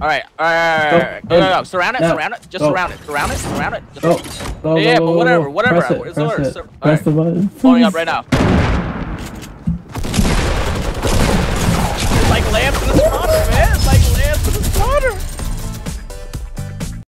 All right, all right, all right, all right. Go, no, no, no. Surround it, no. surround it. Just Go. surround it, surround it, surround it. Just Go. Go, Yeah, go, but whatever, whatever. Press it, press it. press Press the button. Pulling up right now.